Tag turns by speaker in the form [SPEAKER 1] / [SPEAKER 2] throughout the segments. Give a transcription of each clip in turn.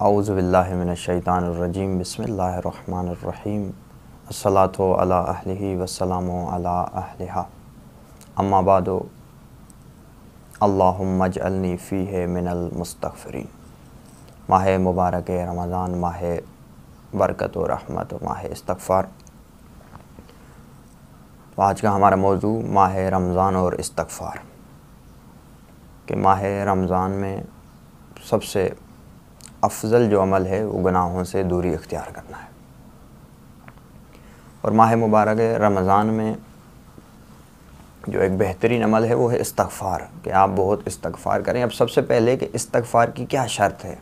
[SPEAKER 1] आउज़बिल्लिमिनशैतानरजीम बसमीम असलातो अला अहलिही वसलामो अहलिहा अम्मा बादो अल्लाहुम्मजअलनी फ़ीह मिनल मुस्तगफरीन माह मुबारक रमज़ान माह बरकत व रहमत माह इस्तगफ़ार तो आज का हमारा मौजू माह रमज़ान और इस्तगफ़ार कि माह रमज़ान में सबसे अफजल जो अमल है, वो गुनाहों से दूरी इख्तियार करना है। और माह मुबारक रमज़ान में जो एक बेहतरीन अमल है, वो है इस्तगफ़ार, कि आप बहुत इस्तगफ़ार करें। अब सबसे पहले कि इस्तगफ़ार की क्या शर्त है?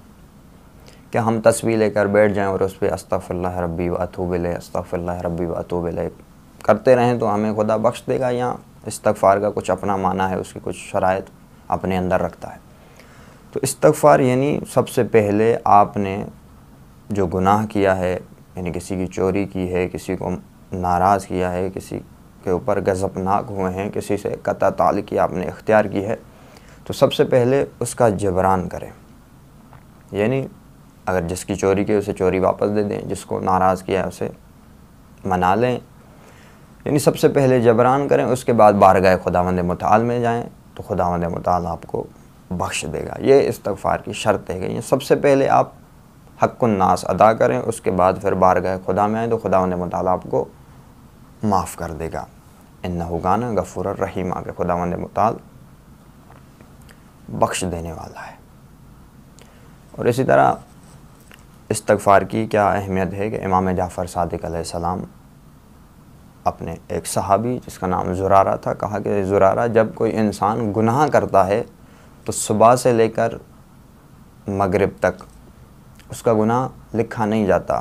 [SPEAKER 1] क्या हम तस्वीर लेकर बैठ जाएँ और उस पर अस्तफ़ल्ला रब्बी व अतूबिल अस्तफ़ल्ला रब्बी व अतूबिल करते रहें तो हमें खुदा बख्श देगा, या इस्तगफ़ार का कुछ अपना माना है, उसकी कुछ शराइ अपने अंदर रखता है। तो इस्तगफ़ार यानी सबसे पहले आपने जो गुनाह किया है, यानी किसी की चोरी की है, किसी को नाराज़ किया है, किसी के ऊपर गज़बनाक हुए हैं, किसी से कता ताल की आपने इख्तियार की है तो सबसे पहले उसका जबरान करें। यानी अगर जिसकी चोरी की उसे चोरी वापस दे दें, जिसको नाराज़ किया है, उसे मना लें। यानी सबसे पहले जबरान करें, उसके बाद बारगाह खुदावंद मताल में जाएँ तो खुदावंद मताल आपको बख्श देगा। ये इस्तफ़ार की शर्त है कि सबसे पहले आप हक हक़ुन्नास अदा करें, उसके बाद फिर बार गए खुदा में आए तो खुदा ने मताल आपको माफ़ कर देगा। इन गाना गफ़ूर रहीम, आगे खुदा ने मताल बख्श देने वाला है। और इसी तरह इस्तफ़ार की क्या अहमियत है कि इमाम जाफ़र सदक अपने एक सहाबी, जिसका नाम ज़ुरारा था, कहा कि ज़ुरारा, जब कोई इंसान गुनाह करता है तो सुबह से लेकर मगरिब तक उसका गुनाह लिखा नहीं जाता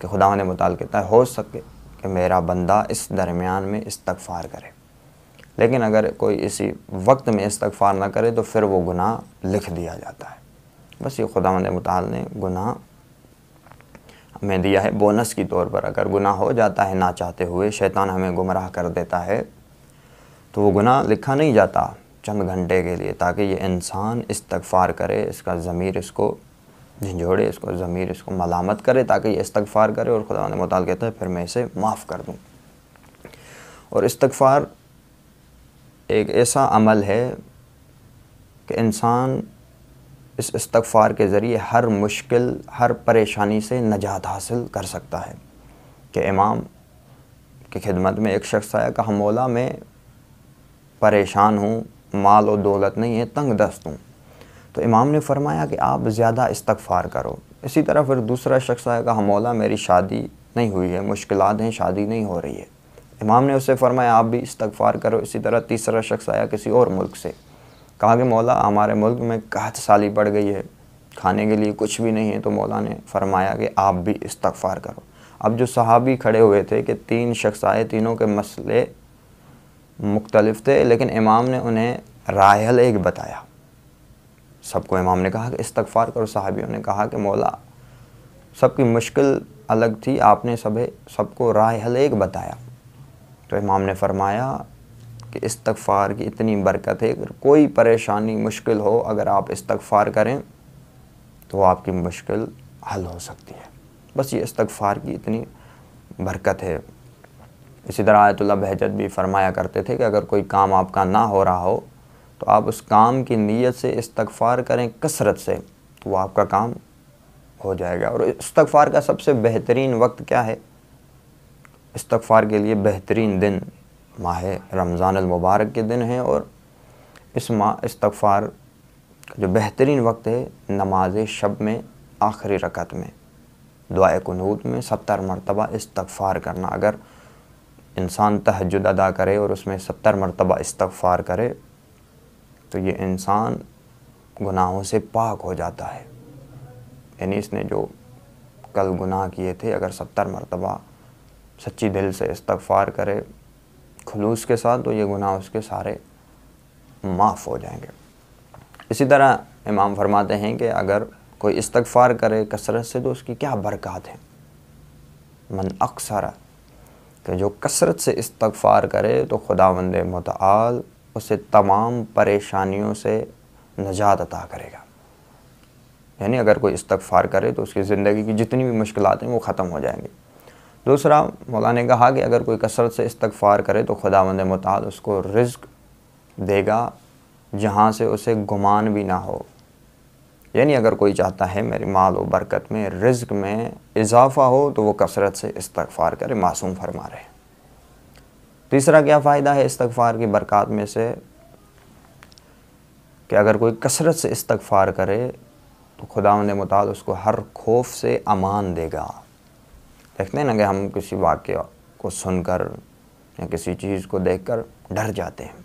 [SPEAKER 1] कि खुदा ने मुताल कहता है हो सके कि मेरा बंदा इस दरमियान में इस्तगफ़ार करे। लेकिन अगर कोई इसी वक्त में इस्तगफ़ार ना करे तो फिर वो गुनाह लिख दिया जाता है। बस ये खुदा ने मुताल ने गुनाह हमें दिया है। बोनस की तौर पर अगर गुनाह हो जाता है ना चाहते हुए, शैतान हमें गुमराह कर देता है तो वो गुनाह लिखा नहीं जाता। चंद घंटे के लिए, ताकि ये इंसान इस्तगफ़ार करे, इसका ज़मीर इसको झंझोड़े, इसको ज़मीर इसको मलामत करे, ताकि ये इस्तगफ़ार करे और खुदा मताल कहता है फिर मैं इसे माफ़ कर दूँ। और इस्तगफ़ार एक ऐसा अमल है कि इंसान इस इस्तगफ़ार के ज़रिए हर मुश्किल, हर परेशानी से नजात हासिल कर सकता है कि इमाम की खिदमत में एक शख्स आया, कहा, मौला, मैं परेशान हूँ माल और दौलत नहीं है, तंग दस्त हूँ। तो इमाम ने फरमाया कि आप ज़्यादा इस्तगफ़ार करो। इसी तरह फिर दूसरा शख्स आया, कहा, मौला, मेरी शादी नहीं हुई है मुश्किल हैं, शादी नहीं हो रही है। इमाम ने उससे फरमाया, आप भी इस्तगफ़ार करो। इसी तरह तीसरा शख्स आया किसी और मुल्क से। कहा कि, मौला, हमारे मुल्क में कहत साली बढ़ गई है? खाने के लिए कुछ भी नहीं है। तो मौला ने फरमाया कि आप भी इस्तगफ़ार करो। अब जो सहाबी खड़े हुए थे कि तीन शख्स आए, तीनों के मसले मुख्तलिफ़ थे, लेकिन इमाम ने उन्हें राहल एक बताया। सबको इमाम ने कहा कि इस्तगफ़ार करो, साहबियों ने कहा कि मौला, सबकी मुश्किल अलग थी, आपने सब, सबको राहल एक बताया। तो इमाम ने फरमाया कि इस्तगफ़ार की इतनी बरकत है, अगर कोई परेशानी, मुश्किल हो, अगर आप इस्तगफ़ार करें तो आपकी मुश्किल हल हो सकती है। बस ये इस्तगफ़ार की इतनी बरकत है। इसी तरह आयतुल्ला बहजत भी फरमाया करते थे कि अगर कोई काम आपका ना हो रहा हो तो आप उस काम की नीयत से इस्तगफ़ार करें कसरत से तो वो आपका काम हो जाएगा। और इस्तगफ़ार का सबसे बेहतरीन वक्त क्या है? इस्तगफ़ार के लिए बेहतरीन दिन माह रमज़ान मुबारक के दिन है और इस माह इस्तगफ़ार का जो बेहतरीन वक्त है, नमाज़ शब में, आखिरी रकत में, दुआ कनूत में, सत्तर मरतबा इस्तगफ़ार करना। अगर इंसान तहजद अदा करे और उसमें सत्तर मरतबा इस्तगफ़ार करे तो ये इंसान गुनाहों से पाक हो जाता है। यानी इसने जो कल गुनाह किए थे, अगर सत्तर मरतबा सच्ची दिल से इस्तगफ़ार करे खलूस के साथ तो ये गुनाह उसके सारे माफ़ हो जाएँगे। इसी तरह इमाम फरमाते हैं कि अगर कोई इस्तगफ़ार करे कसरत से तो उसकी क्या बरक़ात है? मन अक्सर कि जो कसरत से इस्तगफ़ार करे तो खुदा वंद मताल उसे तमाम परेशानियों से नजात अता करेगा। यानी अगर कोई इस्तगफ़ार करे तो उसकी ज़िंदगी की जितनी भी मुश्किल हैं वो ख़त्म हो जाएँगी। दूसरा मौला ने कहा कि अगर कोई कसरत से इस्तगफ़ार करे तो खुदा वंद मताल उसको रिज़्क देगा जहाँ से उसे गुमान भी ना हो। यानी अगर कोई चाहता है मेरी माल व बरकत में, रिज्क में इजाफ़ा हो तो वो कसरत से इस्तगफ़ार करे, मासूम फरमा रहे। तीसरा क्या फ़ायदा है इस्तगफ़ार की बरक़ात में से? कि अगर कोई कसरत से इस्तगफ़ार करे तो खुदा ने मुताल उसको हर खौफ से अमान देगा। देखते हैं ना कि हम किसी वाक्य को सुनकर या किसी चीज़ को देखकर डर जाते हैं।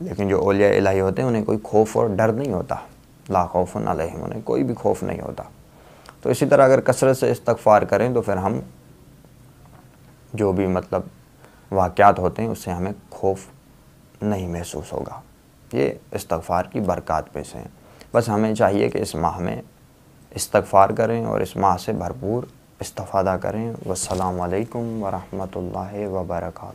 [SPEAKER 1] लेकिन जो ओलिया इलाही होते हैं, उन्हें कोई खौफ और डर नहीं होता। ला खौफन अलहम, उन्हें कोई भी खौफ नहीं होता। तो इसी तरह अगर कसरत से इस्तगफ़ार करें तो फिर हम जो भी मतलब वाक़ात होते हैं, उससे हमें खौफ नहीं महसूस होगा। ये इस्तगफ़ार की बरक़ात में से हैं। बस हमें चाहिए कि इस माह में इस्तगफ़ार करें और इस माह से भरपूर इस्तफ़ादा करें। वसलम वरहमल वर्का